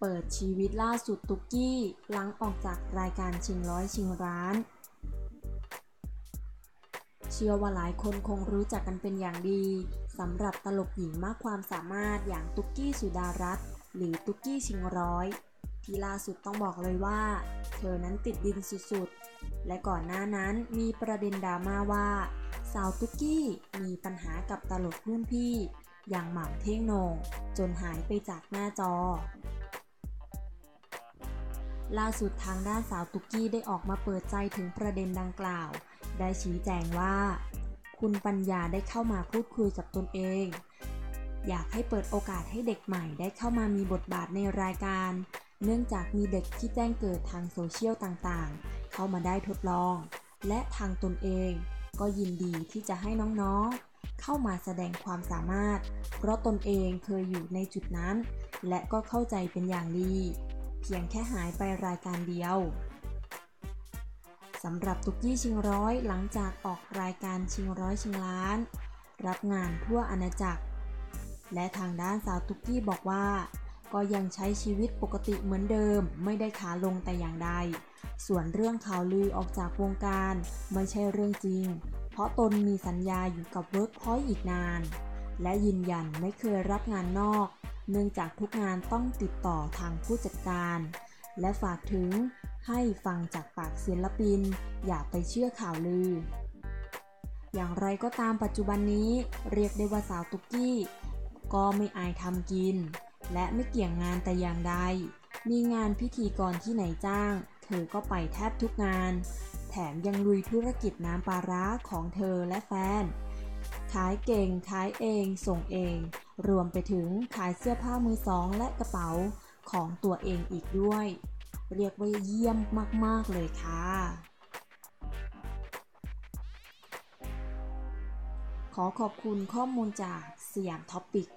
เปิดชีวิตล่าสุดตุกกี้หลังออกจากรายการชิงร้อยชิงร้าน เชื่อว่าหลายคนคงรู้จักกันเป็นอย่างดีสำหรับตลกหญิงมากความสามารถอย่างตุกกี้สุดารัตน์หรือตุกกี้ชิงร้อยที่ล่าสุดต้องบอกเลยว่า เธอนั้นติดดินสุดๆ และก่อนหน้านั้นมีประเด็นดราม่าว่า สาวตุกกี้มีปัญหากับตลกรุ่นพี่ อย่างหม่ำเท่งโหนงจนหายไปจากหน้าจอ ล่าสุดทางด้านสาวตุกกี้ได้ออกมาเปิดใจถึงประเด็นดังกล่าว ได้ชี้แจงว่า คุณปัญญาได้เข้ามาพูดคุยกับตนเอง อยากให้เปิดโอกาสให้เด็กใหม่ได้เข้ามามีบทบาทในรายการ เนื่องจากมีเด็กที่แจ้งเกิดทางโซเชียลต่างๆ เข้ามาได้ทดลอง และทางตนเอง ก็ยินดีที่จะให้น้องๆเข้ามาแสดงความสามารถ เพราะตนเองเคยอยู่ในจุดนั้น และก็เข้าใจเป็นอย่างดี เพียงแค่หายไปรายการเดียวสำหรับตุกกี้ชิงร้อยหลังจากออกรายการชิงร้อยชิงล้าน รับงานทั่วอาณาจักร และทางด้านสาวตุกกี้บอกว่า ก็ยังใช้ชีวิตปกติเหมือนเดิม ไม่ได้ขาลงแต่อย่างใด ส่วนเรื่องข่าวลือออกจากวงการไม่ใช่เรื่องจริง เพราะตนมีสัญญาอยู่กับเวิร์กพอยต์อีกนาน และยืนยันไม่เคยรับงานนอก เนื่องจากทุกงานต้องติดต่อทางผู้จัดการ และฝากถึงให้ฟังจากปากศิลปิน อย่าไปเชื่อข่าวลือ อย่างไรก็ตามปัจจุบันนี้เรียกได้ว่าสาวตุ๊กกี้ ก็ไม่อายทำกิน และไม่เกี่ยงงานแต่อย่างใด มีงานพิธีกรที่ไหนจ้าง เธอก็ไปแทบทุกงาน แถมยังลุยธุรกิจน้ำปลาร้าของเธอและแฟน ขายเก่งขายเองส่งเอง รวมไปถึงขายเสื้อผ้ามือสองและกระเป๋าของตัวเองอีกด้วย เรียกว่าเยี่ยมมาก ๆ เลยค่ะ ขอขอบคุณข้อมูลจากสยามท็อปิก